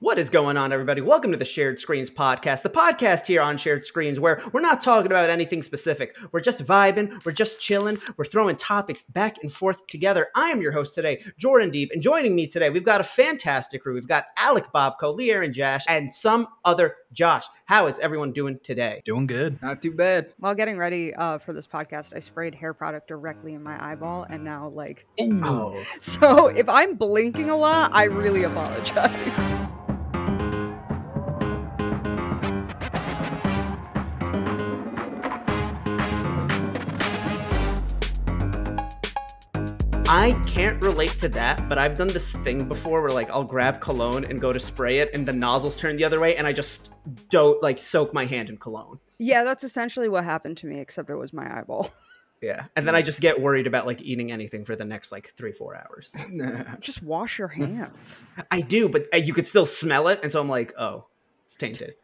What is going on, everybody? Welcome to the Shared Screens podcast, the podcast here on Shared Screens where we're not talking about anything specific. We're just vibing, we're just chilling, we're throwing topics back and forth together. I am your host today, Jordan Deep, and joining me today, we've got a fantastic crew. We've got Alec Bobko, Lee Aaron Jash, and some other Josh. How is everyone doing today? Doing good. Not too bad. While getting ready uh, for this podcast, I sprayed hair product directly in my eyeball, and now like, Oh, so if I'm blinking a lot, I really apologize. I can't relate to that, but I've done this thing before where like I'll grab cologne and go to spray it, and the nozzles turn the other way, and I just don't like soak my hand in cologne. Yeah, that's essentially what happened to me, except it was my eyeball. Yeah, and then I just get worried about like eating anything for the next like three four hours. Just wash your hands. I do, but uh, you could still smell it, and so I'm like, oh, it's tainted.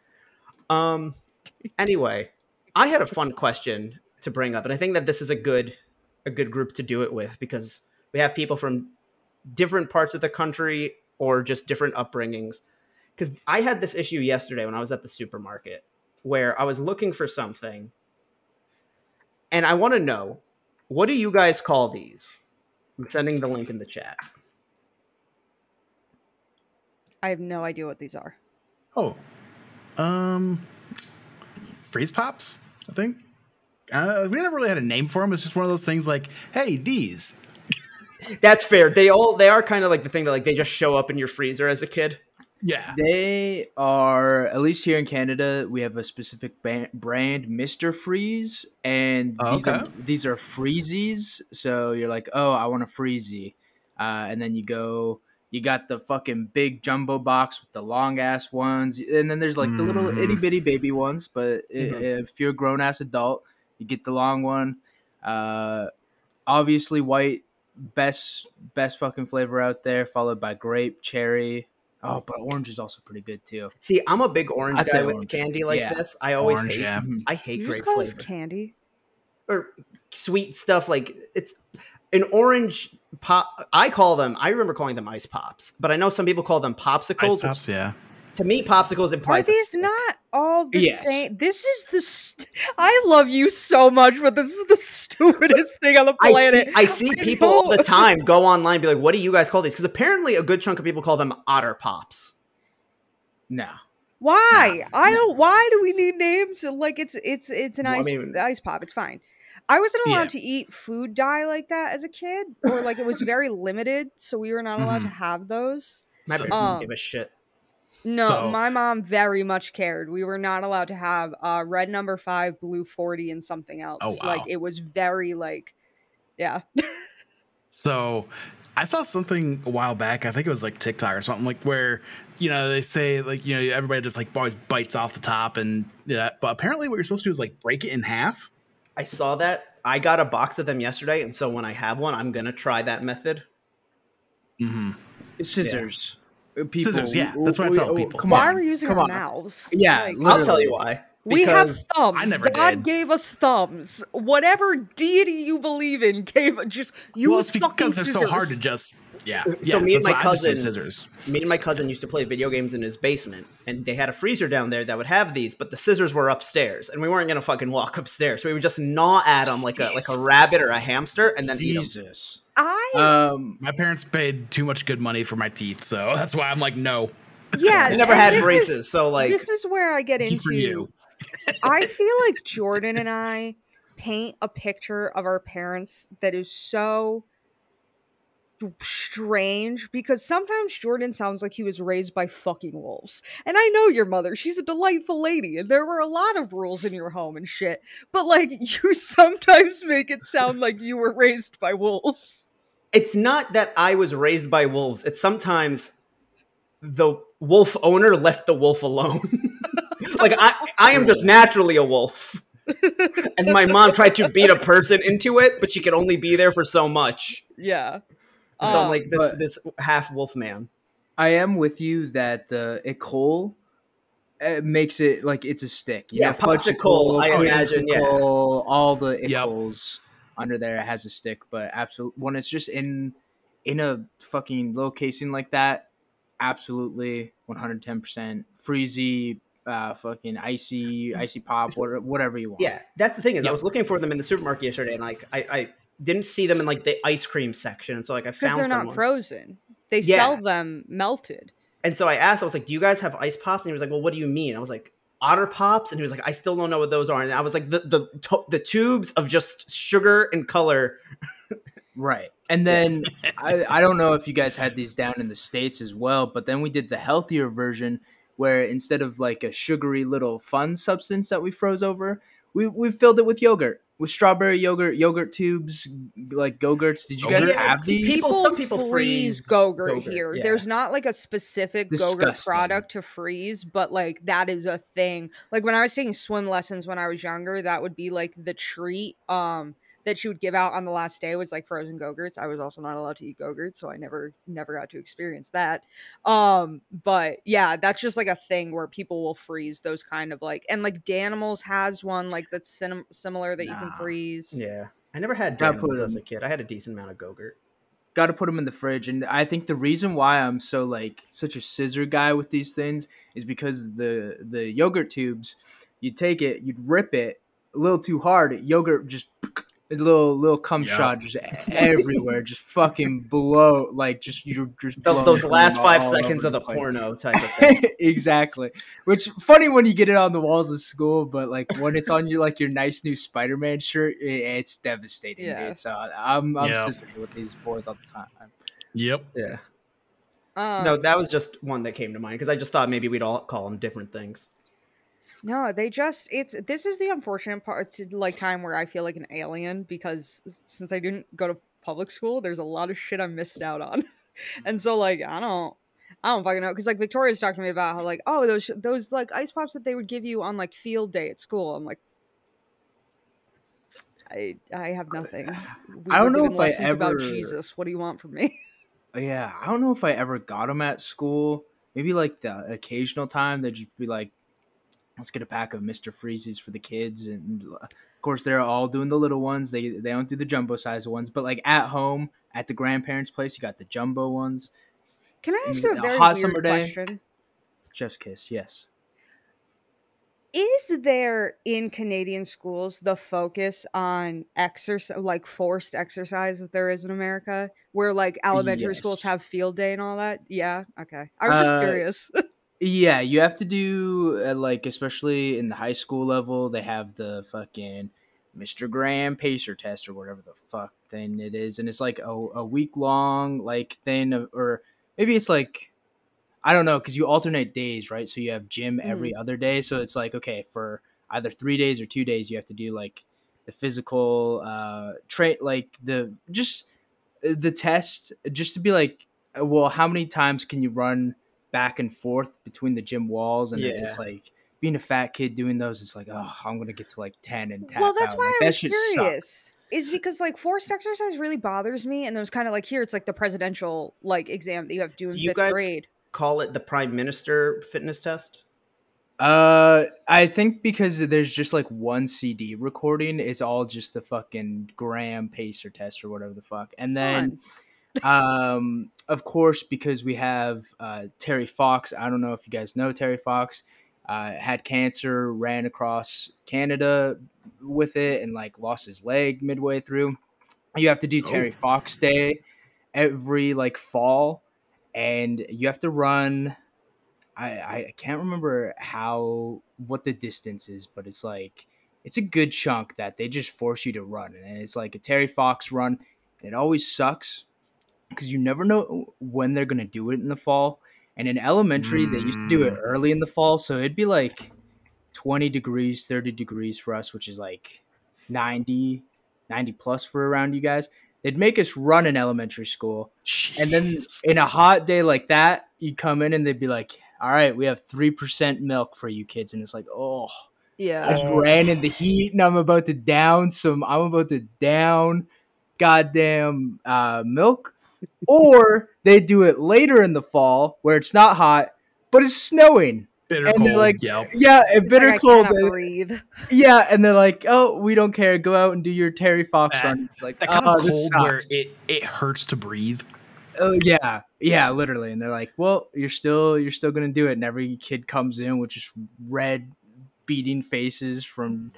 Um. Anyway, I had a fun question to bring up, and I think that this is a good a good group to do it with because we have people from different parts of the country or just different upbringings. Because I had this issue yesterday when I was at the supermarket where I was looking for something, and I want to know what do you guys call these? I'm sending the link in the chat. I have no idea what these are. Oh, um, freeze pops. I think. Uh, we never really had a name for them. It's just one of those things like, hey, these. That's fair. They all they are kind of like the thing that like they just show up in your freezer as a kid. Yeah. They are at least here in Canada. We have a specific ba- brand, Mister Freeze, and Oh, these, are, these are freezies. So you're like, oh, I want a freezy, uh, and then you go. You got the fucking big jumbo box with the long ass ones, and then there's like the little Mhm. itty bitty baby ones. But i Mhm. if you're a grown ass adult, you get the long one. Uh, obviously, white best best fucking flavor out there, followed by grape, cherry. Oh, but orange is also pretty good too. See, I'm a big orange I'd guy with orange. candy like Yeah. this. I always Orange, hate yeah. Mm-hmm. I hate You just grape call this flavor candy? or sweet stuff like it's an orange pop. I call them. I remember calling them ice pops, but I know some people call them popsicles. Ice which. Yeah. To me, popsicles Are implies a these stick. not all the Yes. same? This is the. St- I love you so much, but this is the stupidest thing on the I planet. see, I see I people all the time go online and be like, "What do you guys call these?" Because apparently, a good chunk of people call them otter pops. No. Why? Nah, I nah. don't. Why do we need names? Like it's it's it's an Well, I ice mean- ice pop. It's fine. I wasn't allowed Yeah. to eat food dye like that as a kid, or like it was very limited, so we were not allowed to Mhm. have those. My So- parents don't Um, give a shit. No, So- my mom very much cared. We were not allowed to have uh, red number five, blue forty, and something else. Oh, Like it was very like, yeah. So I saw something a while back. I think it was like TikTok or something like where you know they say like you know everybody just like always bites off the top and yeah. But apparently, what you're supposed to do is like break it in half. I saw that. I got a box of them yesterday, and so when I have one, I'm gonna try that method. Mm-hmm. Scissors. Uh, People, Scissors, yeah, that's what I we- tell people. Come Why on. are we using come our on. mouths? Yeah, Like, I'll tell you why. We have Because- thumbs. never God did. gave us thumbs. Whatever deity you believe in gave just use well, it's fucking because they're scissors. so hard to just yeah. So yeah, me and my why I just use cousin- scissors. me and my cousin used to play video games in his basement and they had a freezer down there that would have these but the scissors were upstairs and we weren't gonna fucking walk upstairs so we would just gnaw at them like a like a rabbit or a hamster and then eat 'em. Jesus. I Um, My parents paid too much good money for my teeth, so that's why I'm like, no. yeah. I never had this is- braces so like this is where I get Good into. I feel like Jordan and I paint a picture of our parents that is so strange because sometimes Jordan sounds like he was raised by fucking wolves. And I know your mother, she's a delightful lady, and there were a lot of rules in your home and shit. But like you sometimes make it sound like you were raised by wolves. it's not that I was raised by wolves it's sometimes the wolf owner left the wolf alone like I I am just naturally a wolf and my mom tried to beat a person into it but she could only be there for so much Yeah. and so I'm Um, like this this half wolf man I am with you that the Ecole uh, makes it like it's a stick. You Yeah, know, popsicle, I Fudgsicle, imagine, yeah. all the Yep. Under there has a stick, but absolutely when it's just in in a fucking little casing like that, absolutely 110% freezy, uh, fucking icy, icy pop, whatever, whatever you want. Yeah, that's the thing is I was looking for them in the supermarket yesterday, and like I, I didn't see them in like the ice cream section, and so like I found they're not frozen. They Yeah. sell them melted. And so I asked, I was like, "Do you guys have ice pops?" And he was like, "Well, what do you mean?" I was like, "Otter pops," and he was like, "I still don't know what those are." And I was like, "The the to- the tubes of just sugar and color." Right. And then I, I don't know if you guys had these down in the States as well, but then we did the healthier version where instead of like a sugary little fun substance that we froze over, we, we filled it with yogurt. With strawberry yogurt, yogurt tubes, like Go-Gurts. Did you guys Go-Gurts? have these? People- some people freeze Go-Gurt Go-Gurt, here. yeah. There's not like a specific Go-Gurt Disgusting. product to freeze, but like that is a thing. Like when I was taking swim lessons when I was younger, that would be like the treat um that she would give out on the last day was like frozen Go-Gurts. I was also not allowed to eat Go-Gurts, so I never never got to experience that. Um but yeah, that's just like a thing where people will freeze those kind of like and like Danimals has one like that's sim- similar that you can freeze. Yeah, I never had Gotta Danimals as a kid. I had a decent amount of Go-Gurt. got to put them in the fridge and i think the reason why i'm so like such a scissor guy with these things is because the the yogurt tubes you take it you'd rip it a little too hard yogurt just a little little cum Yup. shot just everywhere just fucking blow like just you're just Th- blowing those last five seconds of the place. porno type of thing. exactly which funny when you get it on the walls of school but like when it's on your like your nice new spider-man shirt it, it's devastating Yeah. dude so i'm i'm Yeah. scissoring with these boys all the time Yep. yeah. Um, No, that was just one that came to mind because I just thought maybe we'd all call them different things. No, they just it's this is the unfortunate part to like time where I feel like an alien because since I didn't go to public school, there's a lot of shit I missed out on. and so like I don't I don't fucking know because like Victoria's talking to me about how like oh those those like ice pops that they would give you on like field day at school. I'm like I I have nothing. We I don't know if I lessons about ever- Jesus. What do you want from me? Uh, yeah, I don't know if I ever got them at school. Maybe like the occasional time they'd just be like, "Let's get a pack of Mister Freezes for the kids," and uh, of course they're all doing the little ones. They they don't do the jumbo size ones, but like at home at the grandparents' place, you got the jumbo ones. Can I ask you a a very hot weird summer day. question? Chef's kiss, yes. is there in Canadian schools the focus on exercise, like forced exercise that there is in America, where like elementary schools have field day and all that? Yeah, okay. I was just Uh, curious. Yeah, you have to do uh, like especially in the high school level, they have the fucking FitnessGram pacer test or whatever the fuck thing it is, and it's like a, a week long like thing, of, or maybe it's like I don't know because you alternate days, right? So you have gym every other day, so it's like okay for either three days or two days, you have to do like the physical uh trait, like the just uh, the test, just to be like, well, how many times can you run? Back and forth between the gym walls, and it's like being a fat kid doing those. It's like, oh, I'm gonna get to like ten and tap well, that's out. why Like, I that was shit sucks. curious. Is because like forced exercise really bothers me, and there's kind of like here it's like the presidential like exam that you have to do in Do you fifth guys- grade. Call it the prime minister fitness test. Uh, I think because there's just like one CD recording, it's all just the fucking Graham pacer test or whatever the fuck, and then. Um, of course, because we have uh, Terry Fox. I don't know if you guys know Terry Fox. Uh, had cancer, ran across Canada with it, and like lost his leg midway through. You have to do Terry Oh. Fox Day every like fall, and you have to run. I, I can't remember how what the distance is, but it's like it's a good chunk that they just force you to run, and it's like a Terry Fox run. And it always sucks because you never know when they're gonna do it in the fall. And in elementary, they used to do it Mm. early in the fall, so it'd be like twenty degrees, thirty degrees for us, which is like 90, 90 plus for around you guys. They'd make us run in elementary school, and then in a hot day like that, you'd come in and they'd be like, "All right, we have three percent milk for you kids," and it's like, "Oh, Yeah. I just ran in the heat and I'm about to down some. I'm about to down goddamn uh, milk, or they do it later in the fall where it's not hot but it's snowing. bitter and they're cold. like- yep. Yeah, and It's bitter like cold. cannot breathe. Yeah, and they're like, "Oh, we don't care. Go out and do your Terry Fox That- run." It's like, That kind "Oh, ah, of cold where it, it hurts to breathe. Oh yeah, Yeah, literally. And they're like, "Well, you're still you're still gonna do it." And every kid comes in with just red, beating faces from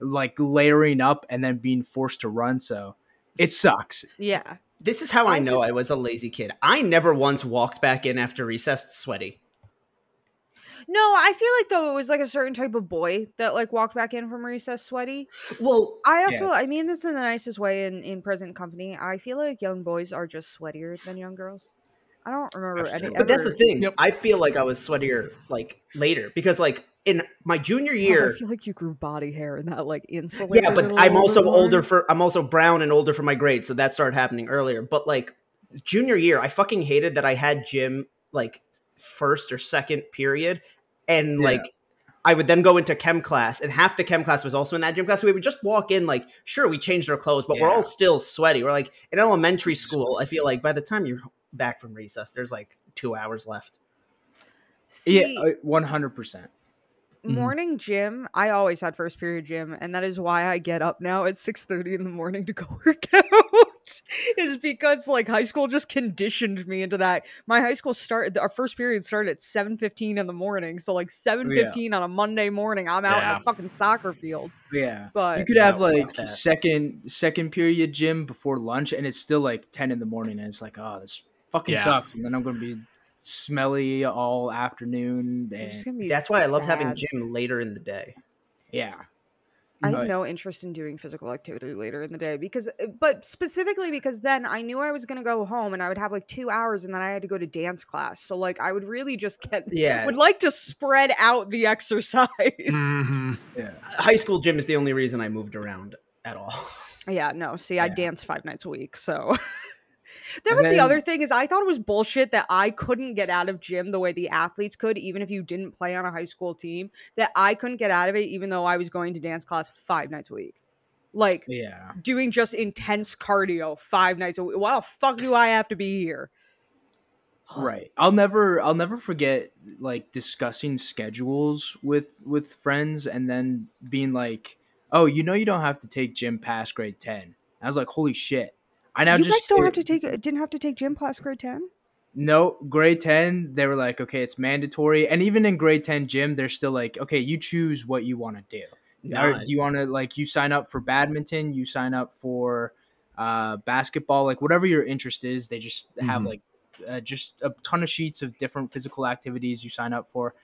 like layering up and then being forced to run. So it sucks. Yeah. This is how I, I know just- I was a lazy kid. I never once walked back in after recess sweaty. No, I feel like though it was like a certain type of boy that like walked back in from recess sweaty. Well, I also, I mean this in the nicest way in in present company. I feel like young boys are just sweatier than young girls. I don't remember any. true. but that's the thing. Yep. I feel like I was sweatier like later because like in my junior Oh, year, I feel like you grew body hair and that like insulated. yeah, but I'm also more. older for I'm also brown and older for my grade, so that started happening earlier. But like junior year, I fucking hated that I had gym like first or second period, and Yeah. like I would then go into chem class, and half the chem class was also in that gym class. So we would just walk in, like, sure, we changed our clothes, but we're all still sweaty. We're like in elementary school. I feel like by the time you're back from recess, there's like two hours left. See, yeah, one hundred percent. Mhm. morning gym. I always had first period gym, and that is why I get up now at six thirty in the morning to go work out. is because like high school just conditioned me into that. My high school started. Our first period started at seven fifteen in the morning, so like seven fifteen on a Monday morning, I'm out in a fucking soccer field. Yeah. But You could have Yeah, like fuck second second period gym before lunch, and it's still like ten in the morning, and it's like, oh, this fucking Yeah. sucks. And then I'm gonna be smelly all afternoon, and That's why I loved having gym later in the day. yeah, I But- had no interest in doing physical activity later in the day because, uh, but specifically because then I knew I was going to go home and I would have like two hours and then I had to go to dance class. So, like, I would really just get, Yeah, would like to spread out the exercise. Mhm. yeah. high school gym is the only reason I moved around at all. Yeah, no, see, I Yeah. dance five nights a week. So, that was the other thing is I thought it was bullshit that I couldn't get out of gym the way the athletes could, even if you didn't play on a high school team, that I couldn't get out of it, even though I was going to dance class five nights a week. Like, Yeah. doing just intense cardio five nights a week. Why the fuck do I have to be here? Right. I'll never I'll never forget like discussing schedules with with friends and then being like, "Oh, you know you don't have to take gym past grade 10." I was like, "Holy shit." I now you just guys don't say- have to take it, didn't have to take gym class grade ten. No, grade 10, they were like, "Okay, it's mandatory." And even in grade 10 gym, they're still like, "Okay, you choose what you want to do." Or Nah, do you want to like you sign up for badminton, you sign up for uh basketball, like whatever your interest is, they just have Mhm. like uh, just a ton of sheets of different physical activities you sign up for.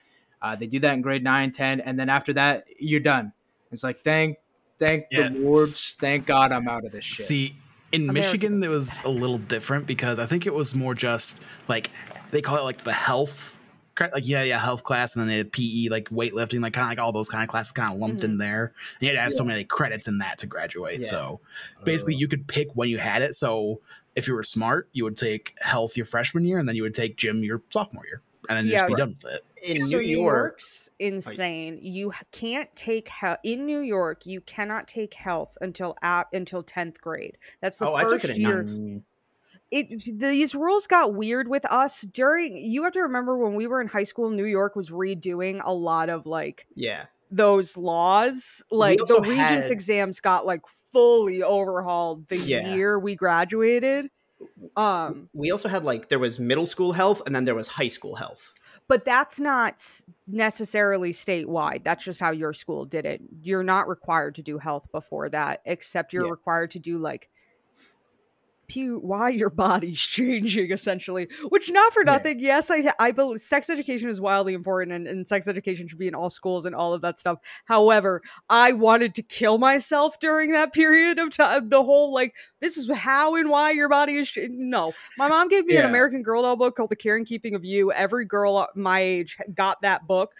Uh, they do that in grade 9, 10, and then after that, you're done. It's like thank thank Yeah. the Lords, thank God I'm out of this shit. See, in American Michigan, it was a little different because I think it was more just like they call it like the health, like yeah, yeah, health class, and then they had PE, like weightlifting, like kind of like all those kind of classes kind of lumped in mm-hmm. there. And you had to have so many like, credits in that to graduate. Yeah. So basically, uh. you could pick when you had it. So if you were smart, you would take health your freshman year, and then you would take gym your sophomore year, and then Yeah, just be right. done with it. In so New New York, York's insane. You can't take health in New York. You cannot take health until at until tenth grade. That's the oh, I first took it year. It these rules got weird with us during. You have to remember when we were in high school. New York was redoing a lot of like Yeah, those laws. Like the Regents had- exams got like fully overhauled the Yeah. year we graduated. Um, we also had like there was middle school health and then there was high school health. But that's not necessarily statewide. That's just how your school did it. You're not required to do health before that, except you're Yeah. required to do like why your body's changing essentially which not for Yeah. nothing yes i i believe sex education is wildly important and, and sex education should be in all schools and all of that stuff. However i wanted to kill myself during that period of time the whole like this is how and why your body is no. My mom gave me an american girl doll book called the care and keeping of you. Every girl uh, my age got that book.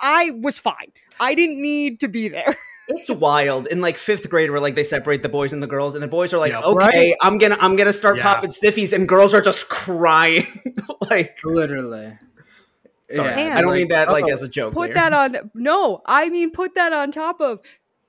I was fine. I didn't need to be there It's wild. In like fifth grade, where like they separate the boys and the girls, and the boys are like, Yep. "Okay, Right? I'm gonna, I'm gonna start Yeah. popping stiffies," and girls are just crying. like, Literally. sorry, Yeah, I don't like, mean that like oh, as a joke. put here. that on no i mean put that on top of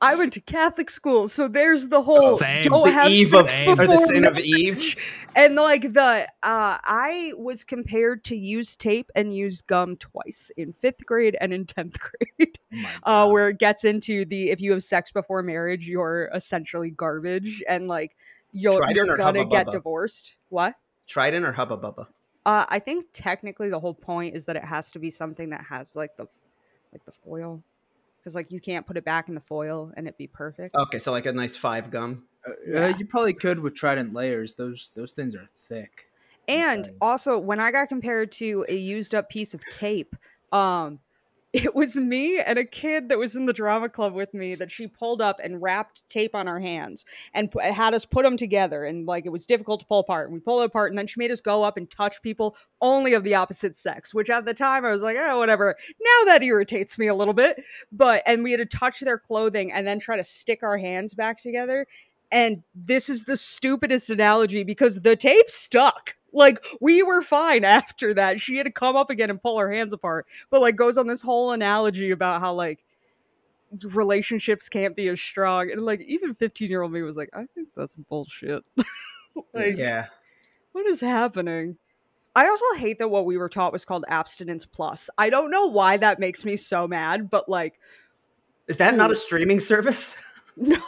i went to catholic school so there's the whole Same. don't the have Eve of sex or the sin of marriage. Eve. and like the uh i was compared to use tape and use gum twice in fifth grade and in 10th grade Oh uh where it gets into the if you have sex before marriage you're essentially garbage and like you're, you're gonna Hubba get Bubba? divorced what Trident or Hubba Bubba? Uh, I think technically the whole point is that it has to be something that has like the like the foil, because like you can't put it back in the foil and it be perfect. Okay, so like a nice five gum. Uh, Yeah. you probably could with Trident layers. Those those things are thick. And also, when I got compared to a used up piece of tape, um, it was me and a kid that was in the drama club with me that she pulled up and wrapped tape on our hands and pu- had us put them together. And like it was difficult to pull apart. And we pulled it apart, and then she made us go up and touch people only of the opposite sex, which at the time I was like, oh, whatever. Now that irritates me a little bit. But, and we had to touch their clothing and then try to stick our hands back together. And this is the stupidest analogy because the tape stuck. Like we were fine after that. She had to come up again and pull her hands apart. But like goes on this whole analogy about how like relationships can't be as strong. And like even 15 year old me was like, I think that's bullshit. like yeah. what is happening? I also hate that what we were taught was called abstinence plus. I don't know why that makes me so mad, but like Is that not a streaming service? no,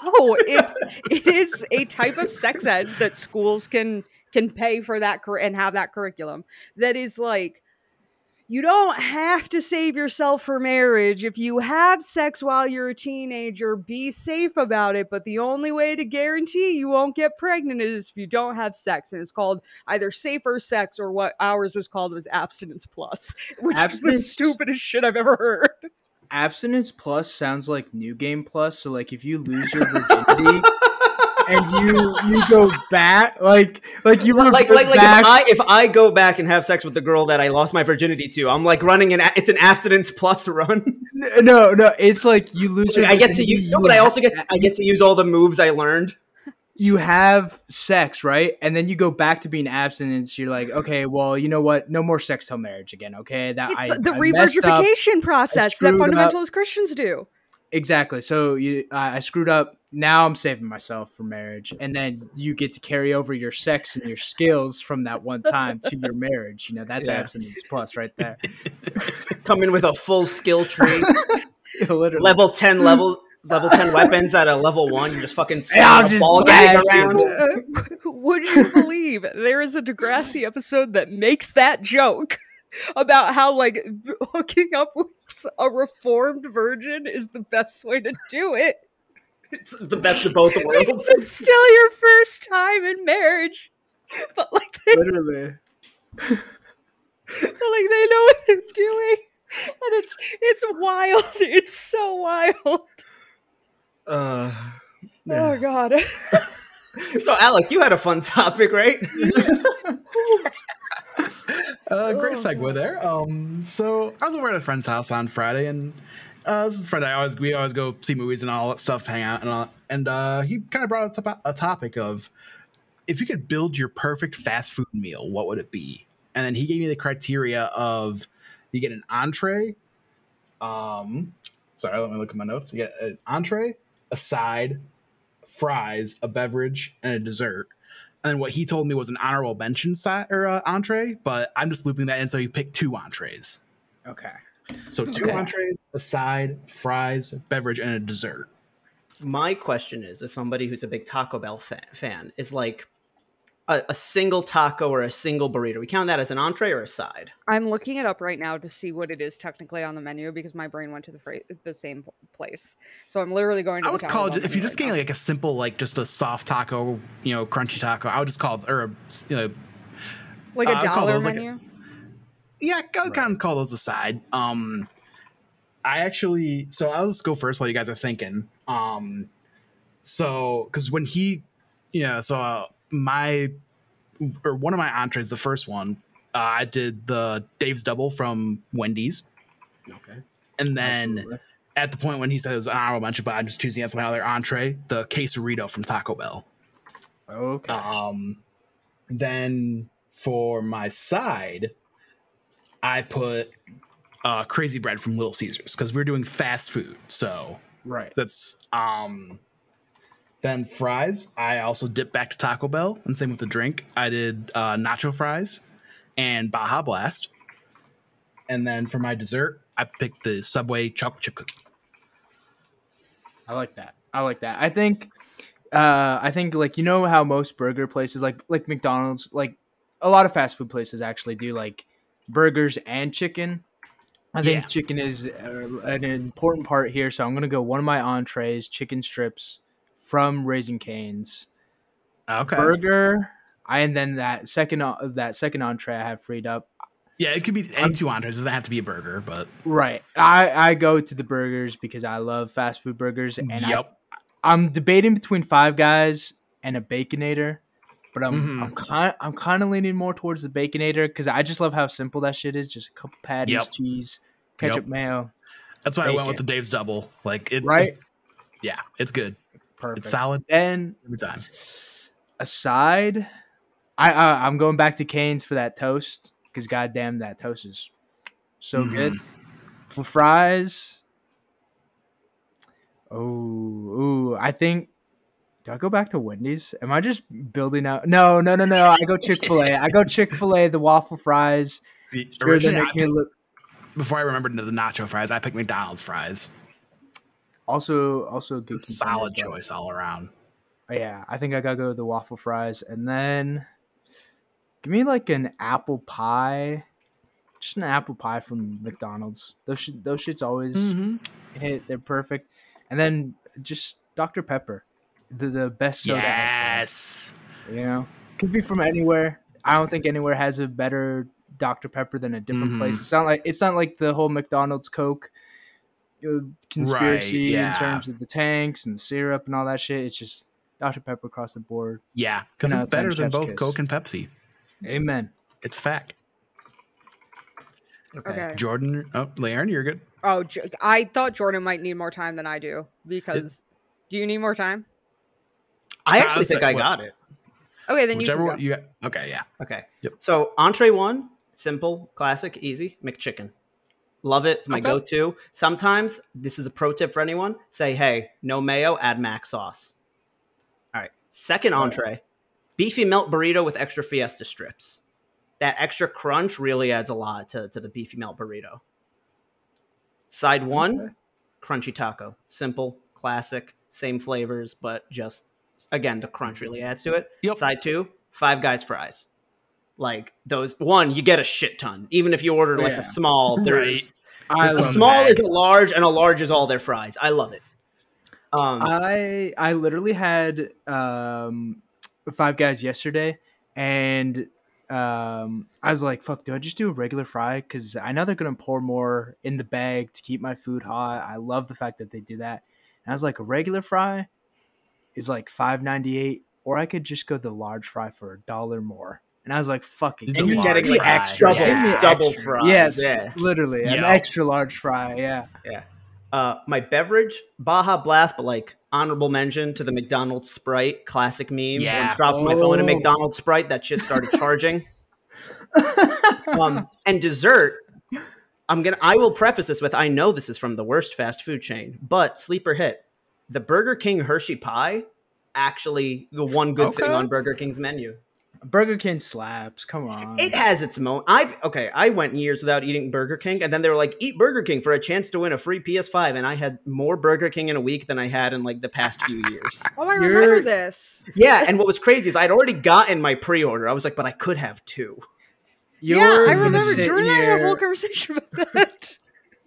it's it is a type of sex ed that schools can can pay for that cur- and have that curriculum. That is like you don't have to save yourself for marriage. If you have sex while you're a teenager, be safe about it. But the only way to guarantee you won't get pregnant is if you don't have sex. And it's called either safer sex or what ours was called was abstinence plus, which is the stupidest shit I've ever heard. Abstinence plus sounds like new game plus. So like if you lose your virginity and you you go back like like you like like like if I if I go back and have sex with the girl that I lost my virginity to, I'm like running an it's an abstinence plus run. no no it's like you lose your I get to use, no, but I also get I get to use all the moves I learned. You have sex right and then you go back to being abstinent you're like okay well you know what no more sex till marriage again okay that It's I, the I messed up. revirgification process that screwed up. fundamentalist Christians do. Exactly. So you, I I screwed up. Now I'm saving myself for marriage, and then you get to carry over your sex and your skills from that one time to your marriage. You know that's Yeah. abstinence plus right there. Come in with a full skill tree, Literally. level ten level level ten weapons at a level one. You're just fucking Yeah, I'll a just ball blast around. Uh, would you believe there is a Degrassi episode that makes that joke about how like hooking up with a reformed virgin is the best way to do it? It's the best of both worlds. It's still your first time in marriage, but like they, Literally. but, like they know what they're doing, and it's it's wild. It's so wild. Uh, Oh god. so Alec, you had a fun topic, right? Uh, great Oh, segue there. Um, so I was over at a friend's house on Friday, and uh, this is a friend I always we always go see movies and all that stuff, hang out and all. And uh, he kind of brought up a topic of if you could build your perfect fast food meal, what would it be? And then he gave me the criteria of you get an entree. Um, sorry, let me look at my notes. You get an entree, a side, fries, a beverage, and a dessert. And then what he told me was an honorable mention side or uh, entree, but I'm just looping that in so you pick two entrees. Okay. So two Okay. entrees, a side, fries, beverage, and a dessert. My question is, as somebody who's a big Taco Bell fa- fan, is like a, a single taco or a single burrito. We count that as an entree or a side. I'm looking it up right now to see what it is technically on the menu because my brain went to the fra- the same place. So I'm literally going to I the would Taco call it if you're just right getting now. like a simple like just a soft taco, you know, crunchy taco. I would just call it or a you know, like uh, a I'd call dollar those like a- menu. yeah, I would kind of call those aside. Um, I actually, so I'll just go first while you guys are thinking. Um, so because when he, yeah, so uh, my or one of my entrees, the first one, uh, I did the Dave's double from Wendy's, Okay. and then Absolutely. at the point when he says I don't mention, but I'm just choosing as my other entree, the quesarito from Taco Bell. Okay. Um, then for my side, I put uh, crazy bread from Little Caesars because we're doing fast food. So right. that's um. Then fries, I also dipped back to Taco Bell, and same with the drink. I did uh, nacho fries and Baja Blast. And then for my dessert, I picked the Subway chocolate chip cookie. I like that. I like that. I think uh I think like you know how most burger places like like McDonald's like a lot of fast food places actually do like burgers and chicken. I think Yeah. chicken is uh, an important part here, so I'm gonna go one of my entrees, chicken strips from Raising Canes, Okay. burger, and then that second uh, that second entree I have freed up. Yeah, it could be any two entrees. It doesn't have to be a burger, but Right, I I go to the burgers because I love fast food burgers, and I yep. I'm debating between Five Guys and a Baconator, but I'm Mhm. I'm kind I'm kind of leaning more towards the Baconator because I just love how simple that shit is. Just a couple patties, Yep. cheese, ketchup, Yep. mayo. That's why I went with the. Dave's double. Like it, Right, it- yeah, it's good. Perfect. It's solid Then every time. aside, I, I I'm going back to Canes for that toast because goddamn that toast is so good. Mhm. For fries, oh, ooh, I think. Do I go back to Wendy's? Am I just building out? No, no, no, no. I go Chick Fil A. I go Chick Fil A. The waffle fries. The- Sure, they originally, I make me look. before I remembered the nacho fries, I picked McDonald's fries. Also, also good a solid choice all around. Yeah, I think I gotta go with the waffle fries, and then give me like an apple pie, just an apple pie from McDonald's. Those sh- those shits always Mm-hmm. hit. They're perfect, and then just Dr Pepper, the the best soda. Yes. you know, could be from anywhere. I don't think anywhere has a better Dr Pepper than a different Mhm. place. It's not like it's not like the whole McDonald's Coke. Uh, Conspiracy yeah. in terms of the tanks and the syrup and all that shit. It's just Dr. Pepper across the board. Yeah, because it's out of ten, better than both kiss. Coke and Pepsi. Amen. It's a fact. Okay. Jordan, oh, Leon, you're good. Oh, J- I thought Jordan might need more time than I do because. Do you need more time? I actually think so I what- got it. Okay, then you Whichever can go. you got. Okay, yeah. Okay. Yep. So entree one, simple, classic, easy, McChicken. Love it. It's my Okay. go-to. Sometimes this is a pro tip for anyone. Say, hey, no mayo, add mac sauce. All right. Second entree, beefy melt burrito with extra fiesta strips. That extra crunch really adds a lot to, to the beefy melt burrito. Side one, crunchy taco. Simple, classic, same flavors, but just again, the crunch really adds to it. Yep. Side two, five guys fries. Like those one, you get a shit ton. Even if you order like Yeah. a small, there's I a love small that. is a large and a large is all their fries. I love it. Um, I I literally had um five guys yesterday and um I was like, fuck, do I just do a regular fry? Because I know they're gonna pour more in the bag to keep my food hot. I love the fact that they do that. And I was like, a regular fry is like five ninety eight, or I could just go the large fry for a dollar more. And I was like, fucking and you're large getting the extra, yeah. Give double extra. fries. Yes, Yeah. literally. An extra large fry, yeah. Uh, my beverage, Baja Blast, but like honorable mention to the McDonald's Sprite classic meme. Yeah. Once dropped my phone in Oh. McDonald's Sprite, that shit started charging. um, and dessert, I'm gonna. I will preface this with I know this is from the worst fast food chain, but sleeper hit, the Burger King Hershey pie, actually the one good thing on Burger King's menu. Burger King slaps. Come on. It has its moment. I've okay. I went years without eating Burger King, and then they were like, "Eat Burger King for a chance to win a free PS5." And I had more Burger King in a week than I had in like the past few years. Oh, I You're- remember this. yeah, and what was crazy is I'd already gotten my pre-order. I was like, "But I could have two. You're yeah, I remember. sit Jordan and I had a whole conversation about that.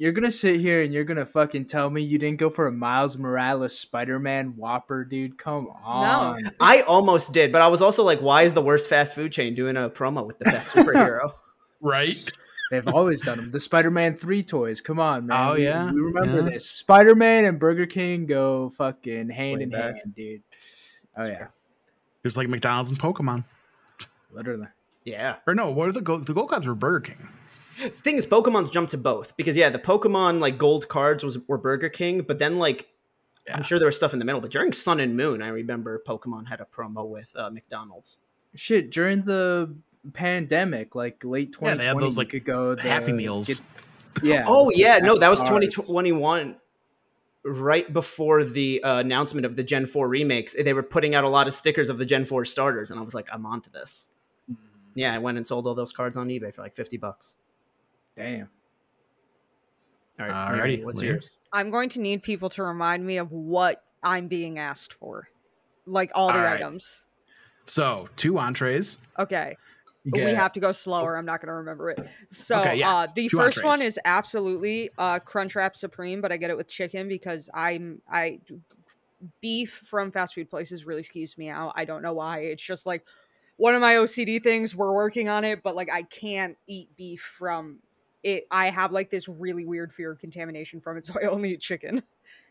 You're gonna sit here and you're gonna fucking tell me you didn't go for a Miles Morales Spider-Man Whopper, dude? Come on. I almost did, but I was also like, "Why is the worst fast food chain doing a promo with the best superhero?" Right? They've always done them. The Spider-Man three toys. Come on, man. Oh, We- yeah. we remember Yeah. this. Spider-Man and Burger King go fucking hand Way in back. hand, dude. Oh yeah, Just like McDonald's and Pokemon. literally. yeah. Or no, what are the gold? The gold cards were Burger King. The thing is, Pokemon's jumped to both because yeah, the Pokemon like gold cards was were Burger King, but then like Yeah. I'm sure there was stuff in the middle. But during Sun and Moon, I remember Pokemon had a promo with uh, McDonald's. Shit, during the pandemic, like late Yeah, 2020, they had those, like, could go the, Happy Meals. get- yeah. Oh yeah, no, that was Cards. 2021, right before the uh, announcement of the Gen 4 remakes. They were putting out a lot of stickers of the Gen 4 starters, and I was like, I'm onto this. Yeah, I went and sold all those cards on eBay for like 50 bucks. Damn. All right, Alrighty, Mary, what's Leah. yours? I'm going to need people to remind me of what I'm being asked for, like all the All right. items. So two entrees, Okay. we have to go slower. I'm not going to remember it. So Okay, yeah. uh, the Two first one is absolutely uh, Crunchwrap Supreme, but I get it with chicken because I'm I beef from fast food places really skews me out. I don't know why. It's just like one of my OCD things. We're working on it, but like I can't eat beef from it. I have like this really weird fear of contamination from it, so I only eat chicken.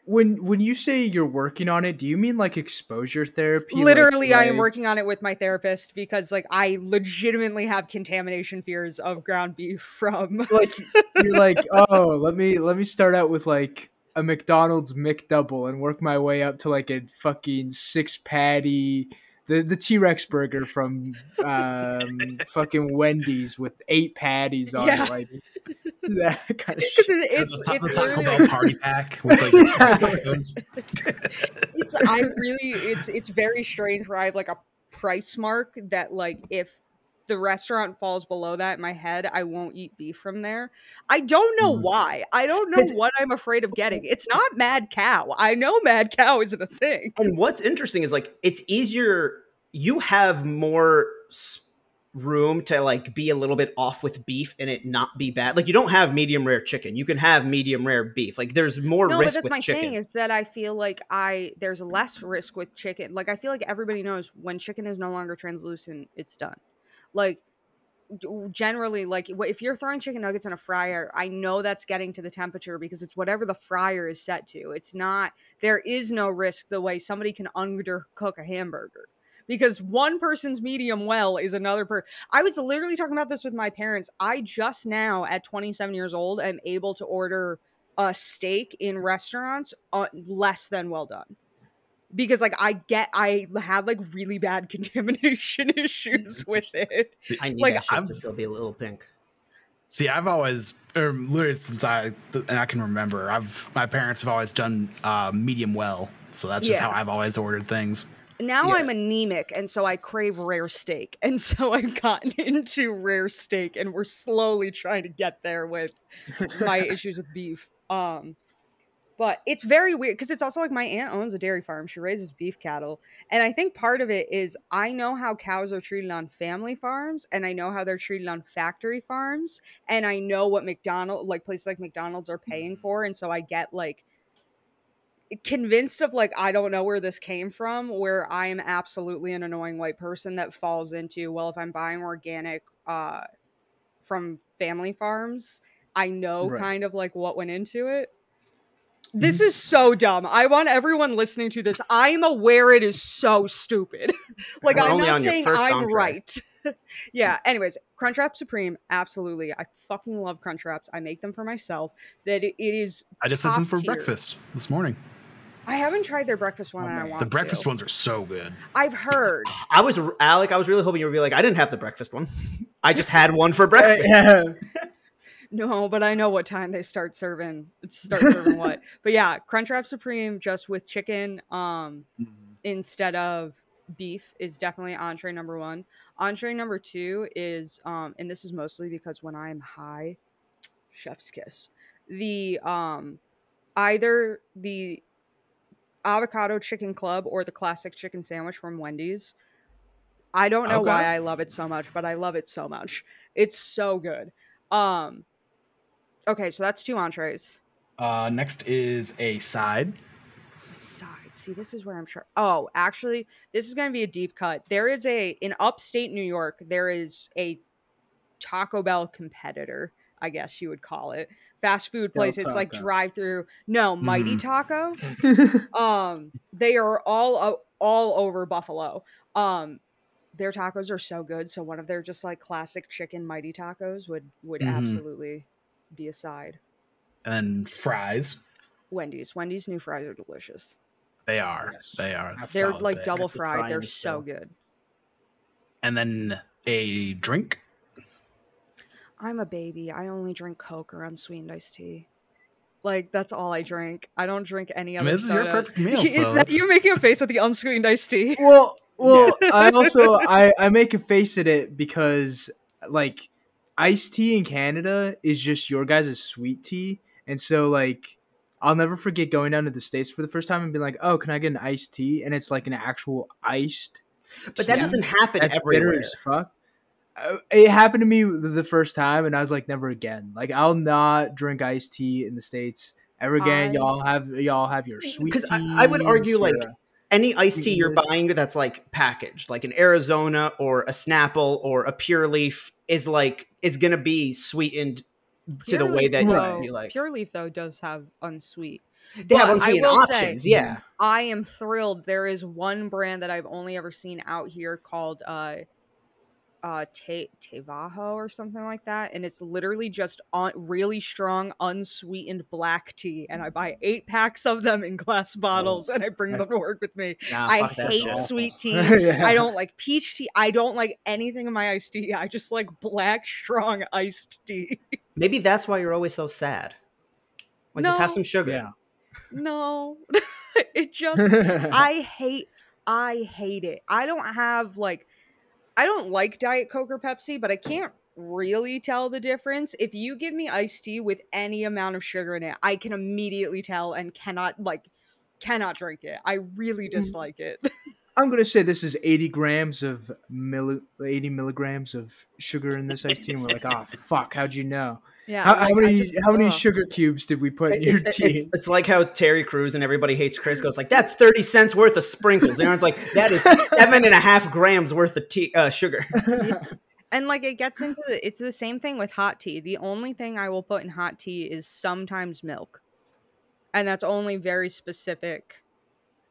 When when you say you're working on it, do you mean like exposure therapy? like, Literally, I am working on it with my therapist because like I legitimately have contamination fears of ground beef from like you're like, oh, let me let me start out with like a McDonald's McDouble and work my way up to like a fucking six patty the the T Rex burger from um fucking Wendy's with eight patties on Yeah. it, like that kind of shit. it, it's the, it's Taco literally Bell party pack with like those- it's I really it's it's very strange where I have like a price mark that like if the restaurant falls below that in my head, I won't eat beef from there. I don't know Mm. why. I don't know what I'm afraid of getting. It's not mad cow. I know mad cow isn't a thing. And what's interesting is like it's easier. You have more room to like be a little bit off with beef and it not be bad. Like you don't have medium rare chicken. You can have medium rare beef. Like there's more no, but risk that's with my chicken. thing is that I feel like I there's less risk with chicken. Like I feel like everybody knows when chicken is no longer translucent, it's done. Like generally, like if you're throwing chicken nuggets in a fryer, I know that's getting to the temperature because it's whatever the fryer is set to. It's not there is no risk the way somebody can undercook a hamburger. Because one person's medium well is another per. I was literally talking about this with my parents. I just now, at 27 years old, am able to order a steak in restaurants uh, less than well done because like i get i have like really bad contamination issues with it I need like, that shit I'm- to still be a little pink. See, I've always, or literally since I and I can remember, I've my parents have always done uh, medium well, so that's just Yeah. how I've always ordered things. now Yeah. i'm anemic and so i crave rare steak and so i've gotten into rare steak and we're slowly trying to get there with my issues with beef um but it's very weird because it's also like my aunt owns a dairy farm she raises beef cattle and i think part of it is i know how cows are treated on family farms and i know how they're treated on factory farms and i know what mcdonald like places like mcdonald's are paying for and so i get like convinced of like i don't know where this came from where i am absolutely an annoying white person that falls into well if i'm buying organic uh from family farms i know Right. kind of like what went into it this is so dumb i want everyone listening to this i'm aware it is so stupid like We're i'm not saying i'm entree. right yeah anyways crunchwrap supreme absolutely i fucking love crunchwraps i make them for myself that it, it is I just had some Top for tier. breakfast this morning. i haven't tried their breakfast one oh, and i want The breakfast to. ones are so good. i've heard I was Alec. I was really hoping you would be like, I didn't have the breakfast one. I just had one for breakfast. No, but I know what time they start serving. Start serving what? But yeah, Crunchwrap Supreme just with chicken um instead of beef is definitely entree number one. Entree number two is um, and this is mostly because when I'm high, chef's kiss. The um either the avocado chicken club or the classic chicken sandwich from Wendy's. I don't know Okay. why I love it so much, but I love it so much. It's so good. Um okay, so that's two entrees. Uh, next is a side. Side. See, this is where I'm sure. Oh, actually, this is going to be a deep cut. There is a in upstate New York. There is a Taco Bell competitor, I guess you would call it, fast food place. It's like drive through. No, Mighty Mhm. Taco. um, they are all o- all over Buffalo. Um, their tacos are so good. So one of their just like classic chicken Mighty Tacos would would Mhm. absolutely be a side. and then fries. Wendy's. Wendy's new fries are delicious. They are. Yes. They are. That's They're like pick. double have fried. They're so still. good. And then a drink. I'm a baby. I only drink Coke or unsweetened iced tea. Like that's all I drink. I don't drink any I other. mean, this is your perfect meal. is so that you making a face at the unsweetened iced tea? well, well, I also I I make a face at it because like iced tea in Canada is just your guys' sweet tea, and so like I'll never forget going down to the states for the first time and being like, "Oh, can I get an iced tea?" And it's like an actual iced. But that doesn't happen that's bitter everywhere. as fuck. uh, it happened to me the first time, and I was like, never again. Like, I'll not drink iced tea in the states ever again. I- y'all have y'all have your sweet. Because I- I would argue, like, Any iced tea you're buying that's like packaged, like an Arizona or a Snapple or a Pure Leaf, is like is gonna be sweetened to the way that you though- you like. Pure Leaf though does have unsweet. They have but I unsweetened will say- options, yeah. I am thrilled. There is one brand that I've only ever seen out here called uh uh Te- Tevajo or something like that and it's literally just on really strong unsweetened black tea and I buy 8 packs of them in glass bottles and I bring them to work with me. Nah, I hate sweet tea. Yeah. I don't like peach tea. I don't like anything in my iced tea. I just like black strong iced tea. Maybe that's why you're always so sad. Like just have some sugar. Yeah. No. it just I hate I hate it. I don't have like I don't like Diet Coke or Pepsi, but I can't really tell the difference. If you give me iced tea with any amount of sugar in it, I can immediately tell and cannot like cannot drink it. I really mm. dislike it. I'm gonna say this is 80 grams of milli- 80 milligrams of sugar in this iced tea, and we're like, oh fuck, how'd you know? Yeah. How, like, how many just- how many ugh. sugar cubes did we put in your It's, tea? it's, it's like how Terry Crews and everybody hates Chris goes like that's thirty cents worth of sprinkles. Aaron's like that is seven and a half grams worth of tea uh, sugar. And like it gets into the, it's the same thing with hot tea. The only thing I will put in hot tea is sometimes milk. And that's only very specific.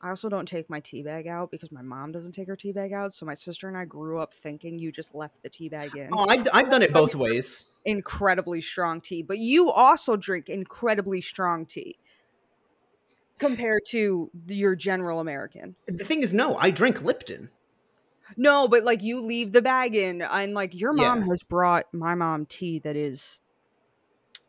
I also don't take my tea bag out because my mom doesn't take her tea bag out. So my sister and I grew up thinking you just left the tea bag in. Oh, I've, I've done it both ways. Incredibly strong tea. But you also drink incredibly strong tea compared to your general American. The thing is, no, I drink Lipton. No, but like you leave the bag in, and like your mom Yeah. has brought my mom tea that is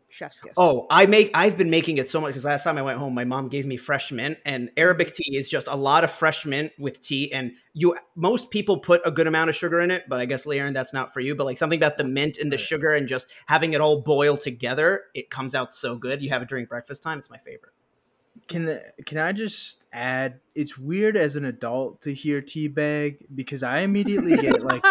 chef's kiss. Oh, I make I've been making it so much because last time I went home, my mom gave me fresh mint, and Arabic mm-hmm. tea is just a lot of fresh mint with tea. And you, most people put a good amount of sugar in it, but I guess Leon, that's not for you. But like something about the mint and the sugar and just having it all boil together, it comes out so good. You have it during breakfast time; it's my favorite. Can can I just add? It's weird as an adult to hear teabag because I immediately get like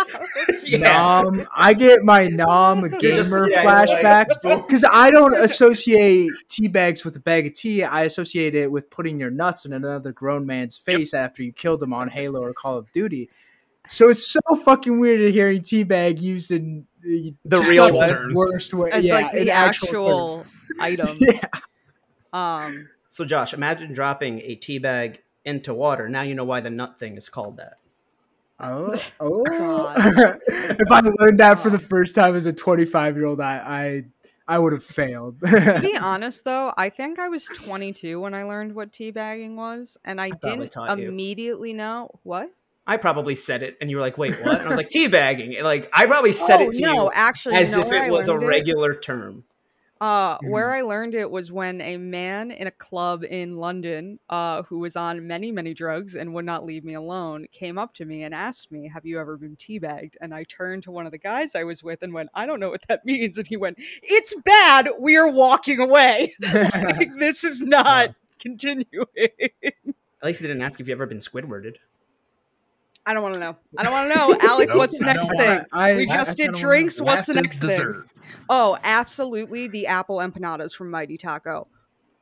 nom. I get my nom gamer just- yeah, you're like- flashbacks because I don't associate tea bags with a bag of tea. I associate it with putting your nuts in another grown man's face after you killed him on Halo or Call of Duty. So it's so fucking weird to hearing teabag used in the, The real the terms. worst way. It's yeah, like the actual actual, item. Yeah. Um, So, Josh, imagine dropping a tea bag into water. Now you know why the nut thing is called that. Oh, oh! If I learned that for the first time as a 25 year old, I I, I would have failed. to be honest, though, I think I was 22 when I learned what teabagging was, and I, probably didn't taught you. immediately know what. I probably said it, and you were like, "Wait, what?" And I was like, "Teabagging." Like I probably said oh it to no, you actually, as you know if it I was a learned it? regular term. Uh, where Mhm. I learned it was when a man in a club in London, uh, who was on many, many drugs and would not leave me alone, came up to me and asked me, "Have you ever been teabagged?" And I turned to one of the guys I was with and went, "I don't know what that means." And he went, "It's bad. We are walking away. Like, this is not continuing." At least they didn't ask if you ever been Squidwarded. I don't want to know. I don't want to know, Alec. Nope, what's the next thing? I, We I- just I did drinks. What's the next thing? dessert. Oh, absolutely the apple empanadas from Mighty Taco.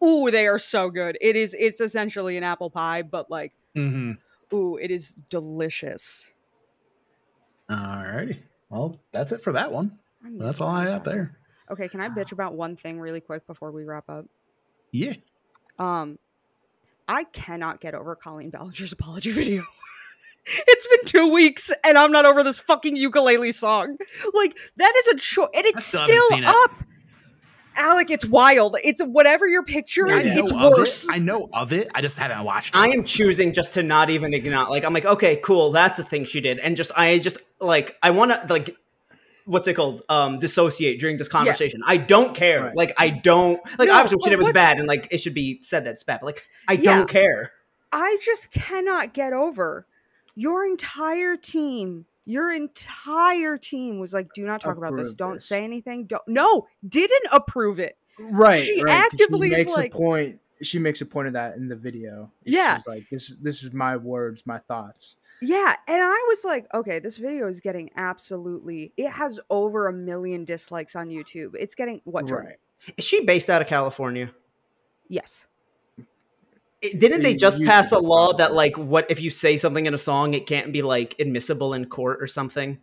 Ooh, they are so good. It is it's essentially an apple pie, but like mm-hmm. ooh, it is delicious. All righty. Well, that's it for that one. That's all I have there. Okay, can I bitch about one thing really quick before we wrap up? Yeah. Um I cannot get over Colleen Ballinger's apology video. It's been two weeks and I'm not over this fucking ukulele song. Like, that is a choice and it's still haven't still seen it. up. Alec, it's wild. It's whatever you're picturing, it's worse. It. I know of it. I just haven't watched it. I am choosing just to not even ignore. Like I'm like, okay, cool, that's the thing she did, and just I just like I want to like. What's it called? Um, dissociate during this conversation. I don't care. Right. Like I don't like. No, obviously, what she but did was bad, and like it should be said that it's bad. But like, I Yeah. don't care. I just cannot get over your entire team. Your entire team was like, "Do not talk about this. Don't this. say anything. Don't." No, didn't approve it. right. She right, 'cause actively is makes like- a point. She makes a point of that in the video. Yeah. She's like, "This, this is my words, my thoughts." Yeah, and I was like, okay, this video is getting absolutely. It has over a million dislikes on YouTube. It's getting what? Jordan? Right. Is she based out of California? Yes. It- Didn't they just pass a law that like what if you say something in a song it can't be like admissible in court or something?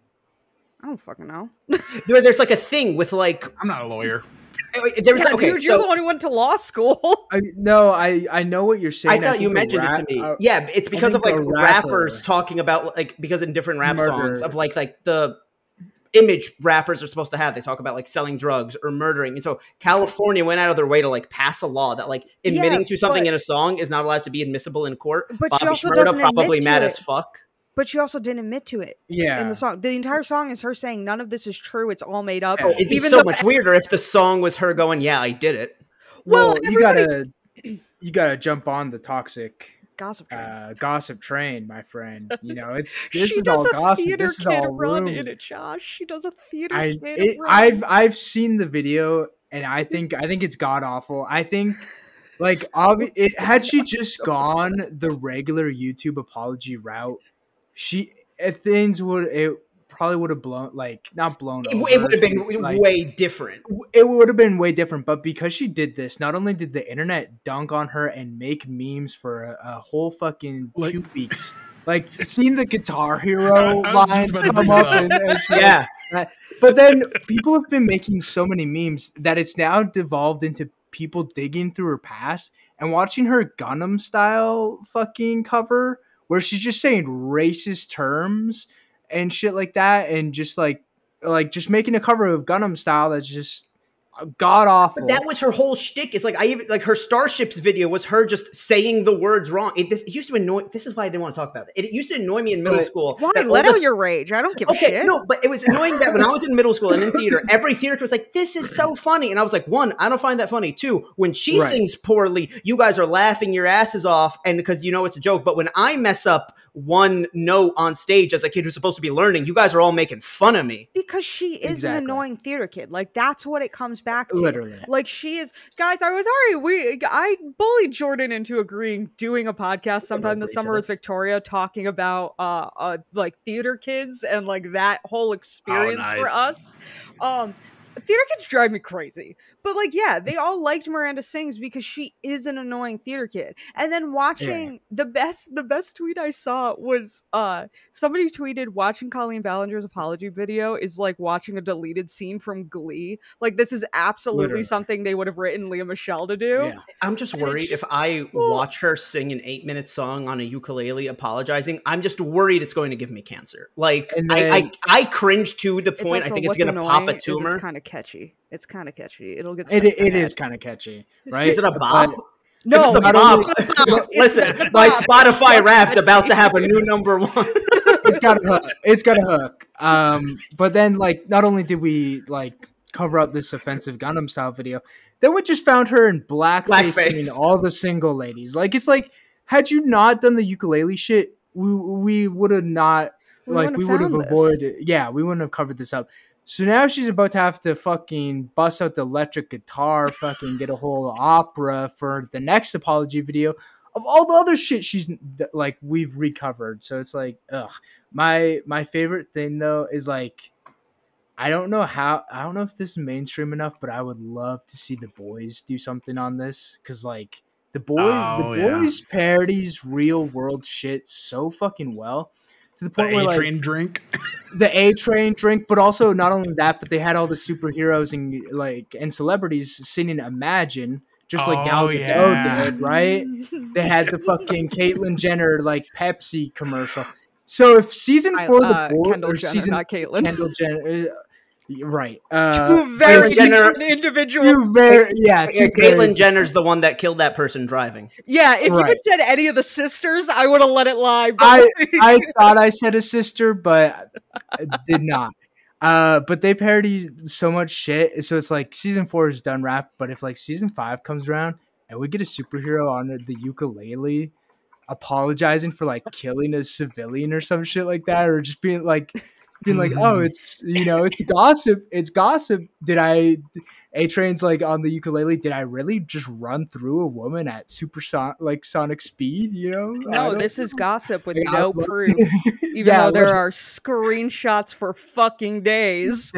I don't fucking know. There, there's like a thing with like I'm not a lawyer. there was Yeah, okay. dude, you're the so one who went to law school. I, no, I I know what you're saying. I thought think you mentioned rap- it to me. uh, yeah, it's because of like rapper- rappers talking about like because in different rap songs of like like the image rappers are supposed to have. They talk about like selling drugs or murdering, and so California went out of their way to like pass a law that like admitting Yeah, to something but- in a song is not allowed to be admissible in court. But she also Shmurda doesn't probably admit to mad it. as fuck. But she also didn't admit to it yeah. in the song. The entire song is her saying none of this is true. It's all made up. Oh, it'd be Even so though- much weirder if the song was her going, "Yeah, I did it." well, Well, you gotta you gotta jump on the toxic Gossip train. uh, gossip train, my friend. You know, it's this is all gossip. This is all run in it, Josh. She does a theater I kid it, run. I've I've seen the video and I think I think it's god awful. I think like So obvi- it, had she just So gone the regular YouTube apology route, she uh, things would it probably would have blown like not blown It, over. it would have been like, way different. it would have been way different. But because she did this, not only did the internet dunk on her and make memes for a, a whole fucking Like- two weeks, like seeing the Guitar Hero I was just lines come up, and, and she, Yeah, uh, but then people have been making so many memes that it's now devolved into people digging through her past and watching her Gangnam style fucking cover where she's just saying racist terms and shit like that and just like like just making a cover of Gangnam style that's just god awful. But that was her whole shtick. It's like I even like her starships video was her just saying the words wrong. It, this, it used to annoy. This is why I didn't want to talk about it. It used to annoy me in middle But- school. Why? Let out your rage. I don't give a shit. no, but it was annoying that when I was in middle school and in theater, every theater was like, "This is so funny," and I was like, "One, I don't find that funny. Two, when she Right. sings poorly, you guys are laughing your asses off, and because you know it's a joke. But when I mess up one note on stage as a kid who's supposed to be learning, you guys are all making fun of me. Because she is Exactly. an annoying theater kid. Like that's what it comes back to. literally. Like she is, guys. I was already we. I bullied Jordan into agreeing doing a podcast sometime this summer with. Victoria, talking about uh, uh like theater kids and like that whole experience for nice. us. Um, theater kids drive me crazy, but like yeah, they all liked Miranda Sings because she is an annoying theater kid. And then watching the best, the best tweet I saw was uh somebody tweeted watching Colleen Ballinger's apology video is like watching a deleted scene from Glee. Like this is absolutely Literally. something they would have written Lea Michele to do. Yeah. I'm just And worried if I well- watch her sing an eight minute song on a ukulele apologizing. I'm just worried it's going to give me cancer. Like And I, I, I cringe to the point. I think it's going to pop a tumor. Kind of catchy. It's kind of catchy. It'll get. It, stuck in it your is head. kind of catchy, right? Is it a But- bop? No, it's a not bop, only- It's listen, a my. Spotify It's Wrapped about to have a new number one. it's got a hook. It's got a hook. Um, but then like not only did we like cover up this offensive Gangnam style video, then we just found her in blackface Blackface. singing all the single ladies. Like it's like had you not done the ukulele shit, we we would have not We like we would have avoided. Yeah, we wouldn't have covered this up. So now she's about to have to fucking bust out the electric guitar, fucking get a whole opera for the next apology video of all the other shit she's like we've recovered. So it's like, ugh. My my favorite thing though is like, I don't know how I don't know if this is mainstream enough, but I would love to see the boys do something on this because like the boy Oh, the yeah. boys parodies real world shit so fucking well to the The point where A like train drink. the A train drink, but also not only that, but they had all the superheroes and like and celebrities singing Imagine, just like Gal Oh, Gadot yeah. did, right? They had the fucking Caitlyn Jenner like Pepsi commercial. So if season I- four, uh, the boy, Kendall or Jenner, season not Caitlyn. Kendall Jenner, uh, right? Uh, Two very Jenner- different individuals. two very yeah, Yeah, two very- Caitlyn Jenner's the one that killed that person driving. Yeah, if you had said any of the sisters, I would have let it lie. But I I thought I said a sister, but I did not. Uh, but they parody so much shit, so it's like season four is done wrap. But if like season five comes around and we get a superhero on the ukulele apologizing for like killing a civilian or some shit like that, or just being like, being like, oh, Mhm. it's you know, it's gossip. It's gossip. Did I? A train's like on the ukulele. Did I really just run through a woman at super son- like sonic speed? You know? No, this is gossip with no proof. Even Yeah, though there are screenshots for fucking days.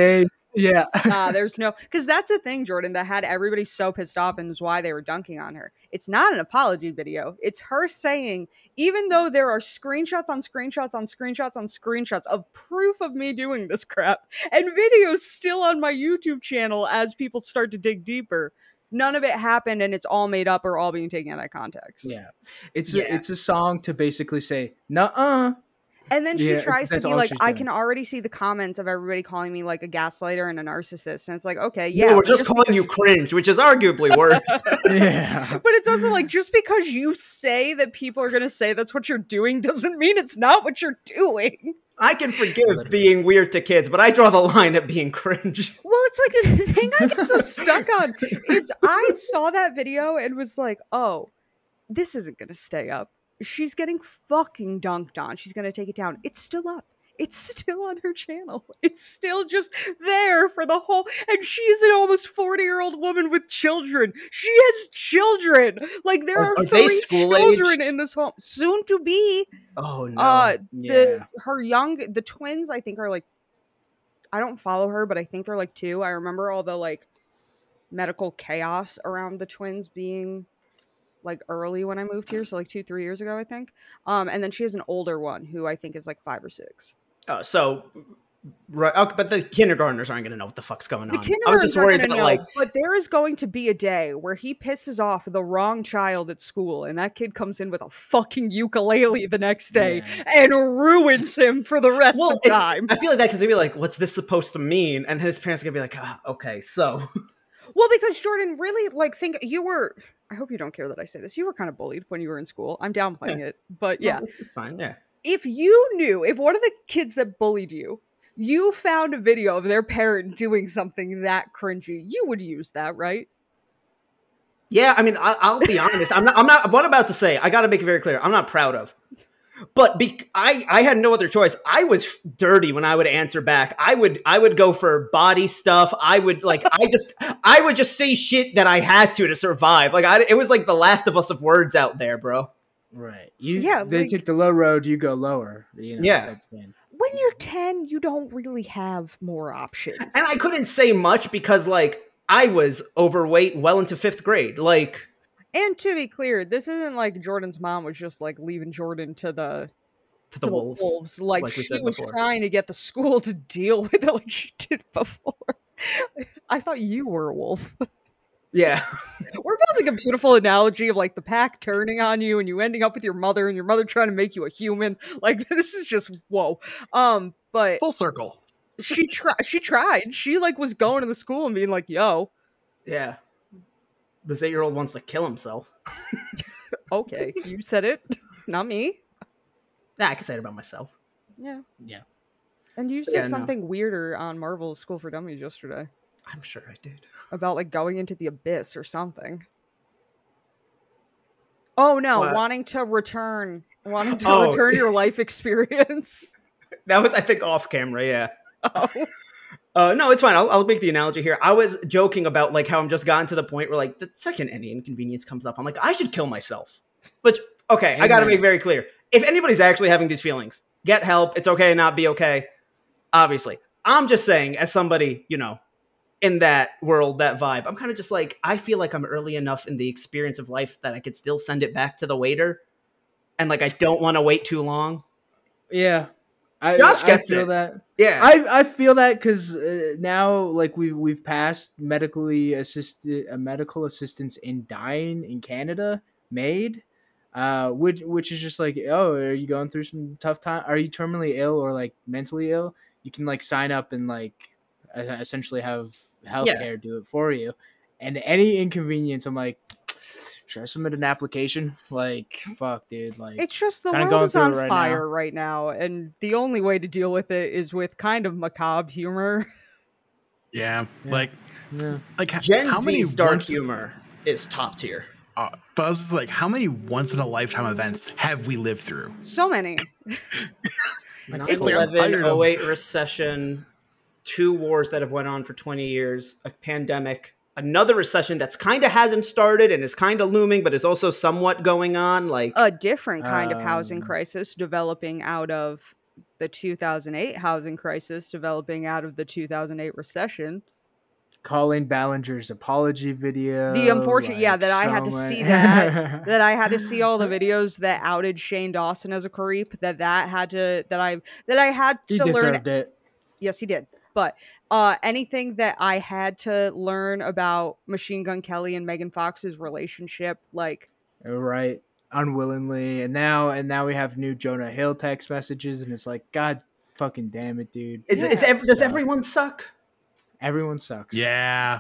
Yeah. Nah, uh, there's no because that's the thing, Jordan, that had everybody so pissed off and was why they were dunking on her. It's not an apology video. It's her saying, even though there are screenshots on screenshots on screenshots on screenshots of proof of me doing this crap, and videos still on my YouTube channel as people start to dig deeper. None of it happened and it's all made up or all being taken out of context. Yeah. It's Yeah. A, it's a song to basically say, "Nuh-uh." And then she Yeah, tries to be like, I can already see the comments of everybody calling me like a gaslighter and a narcissist. And it's like, okay, Yeah, yeah. we're but just calling you cringe, which is arguably worse. Yeah. But it's also like just because you say that people are going to say that's what you're doing doesn't mean it's not what you're doing. I can forgive being weird to kids, but I draw the line at being cringe. Well, it's like the thing I get so stuck on is I saw that video and was like, oh, this isn't going to stay up. She's getting fucking dunked on. She's going to take it down. It's still up. It's still on her channel. It's still just there for the whole. And she's an almost 40 year old woman with children. She has children. Like, there Are- are, are three children in this home. Soon to be. Oh no. Uh, Yeah. the her young the twins I think are like I don't follow her, but I think they're like two. I remember all the like medical chaos around the twins being like early when I moved here, so like two, three years ago, I think. Um, and then she has an older one who I think is like five or six. Oh, so right, okay, but the kindergartners aren't gonna know what the fuck's going on. I was just worried that know, like but there is going to be a day where he pisses off the wrong child at school, and that kid comes in with a fucking ukulele the next day Yeah. and ruins him for the rest well, of the time. I feel like that because they'd be like, "What's this supposed to mean?" And then his parents are gonna be like, ah, "Okay, so Well, because Jordan, really, like, think you were. I hope you don't care that I say this. You were kind of bullied when you were in school. I'm downplaying it, but yeah, No, it's, fine, yeah." if you knew, if one of the kids that bullied you, you found a video of their parent doing something that cringy, you would use that, right? Yeah, I mean, I, I'll be honest. I'm not. I'm not. What I'm about to say, I got to make it very clear. I'm not proud of. But be, I, I had no other choice. I was dirty when I would answer back. I would, I would go for body stuff. I would like, I just, I would just say shit that I had to to survive. Like, I, it was like the Last of Us of words out there, bro. Right. You Yeah, they like- take the low road, you go lower. You know, Yeah. type thing. When you're 10, you don't really have more options. And I couldn't say much because, like, I was overweight well into fifth grade. Like, And to be clear, this isn't like Jordan's mom was just like leaving Jordan to the to the to wolves. Like, like she was before. trying to get the school to deal with it like she did before. I thought you were a wolf. Yeah. We're building a beautiful analogy of like the pack turning on you and you ending up with your mother and your mother trying to make you a human. Like this is just whoa. Um, but Full circle. she tried. She tried. She like was going to the school and being like, "Yo, Yeah. This eight year old wants to kill himself. okay, you said it, not me." Nah, I can say it about myself. Yeah, Yeah. And you Yeah, said no. something weirder on Marvel's School for Dummies yesterday I'm sure I did. about like going into the abyss or something. Oh no, What? wanting to return, wanting to Oh. return your life experience. That was, I think, off camera. Yeah. Oh. Uh, no, it's fine. I'll, I'll make the analogy here. I was joking about like how I'm just gotten to the point where like the second any inconvenience comes up, I'm like, I should kill myself. But okay, I got to make very clear: if anybody's actually having these feelings, get help. It's okay to not be okay. Obviously, I'm just saying, as somebody you know, in that world, that vibe, I'm kind of just like, I feel like I'm early enough in the experience of life that I could still send it back to the waiter, and like I don't want to wait too long. Yeah. I, Josh I gets feel it. that. Yeah, I, I feel that because uh, now like we've we've passed medically assisted a medical assistance in dying in Canada made, uh, which which is just like oh are you going through some tough time? Are you terminally ill or like mentally ill? You can like sign up and like essentially have healthcare do it for you, and any inconvenience, I'm like. Should I submit an application? Like, fuck, dude. Like, It's just the Kinda world going is on right now. fire right now, and the only way to deal with it is with kind of macabre humor. Yeah. Yeah. Like, yeah. like Gen how many dark once- humor is top tier. Uh, but I was just like, how many once in a lifetime events have we lived through? So many. It's like 9/11, 08 recession, two wars that have went on for 20 years, a pandemic, another recession that's kind of hasn't started and is kind of looming, but is also somewhat going on. Like, a different kind of housing Um, crisis developing out of the 2008 housing crisis developing out of the 2008 recession Colleen Ballinger's apology video. The unfortunate- yeah, like, that I had to so see that- that I had to see all the videos that outed Shane Dawson as a creep that that had to that I that I had he to learn deserved it. yes he did but uh anything that I had to learn about Machine Gun Kelly and Megan Fox's relationship like right unwillingly and now and now we have new jonah hill text messages and it's like god fucking damn it dude is, is Yeah. ev- does everyone suck? everyone sucks Yeah.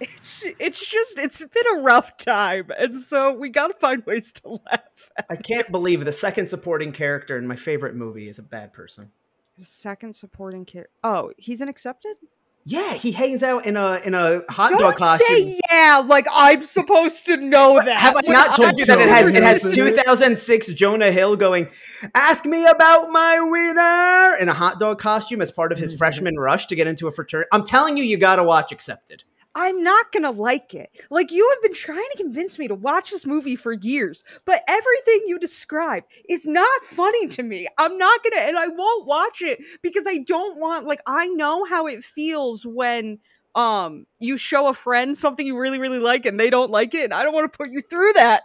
it's it's just it's been a rough time and so we got to find ways to laugh at I can't believe the second supporting character in my favorite movie is a bad person. Second supporting character oh he's an accepted Yeah, he hangs out in a in a hot Don't dog costume. say yeah like I'm supposed to know that Have I not told you that it has it has 2006 Jonah Hill going, "Ask me about my winner" in a hot dog costume as part of his mm-hmm. freshman rush to get into a fraternity? I'm telling you, you gotta watch Accepted. I'm not gonna like it. Like you have been trying to convince me to watch this movie for years, but everything you describe is not funny to me. I'm not gonna, and I won't watch it because I don't want. Like I know how it feels when um you show a friend something you really really like and they don't like it, and I don't want to put you through that.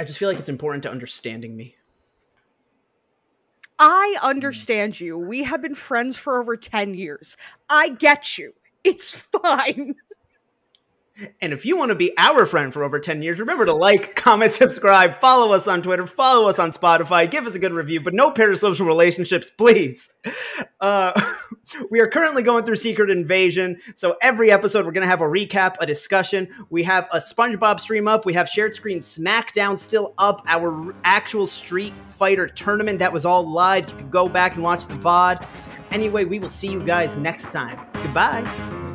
I just feel like it's important to understanding me. I understand you. We have been friends for over ten years. I get you. It's fine. And if you want to be our friend for over 10 years, remember to like, comment, subscribe, follow us on Twitter, follow us on Spotify, give us a good review, but no parasocial relationships, please. Uh, we are currently going through Secret Invasion, so every episode we're going to have a recap, a discussion. We have a SpongeBob stream up, we have Shared Screen SmackDown still up, our actual Street Fighter tournament that was all live. You can go back and watch the VOD. Anyway, we will see you guys next time. Goodbye.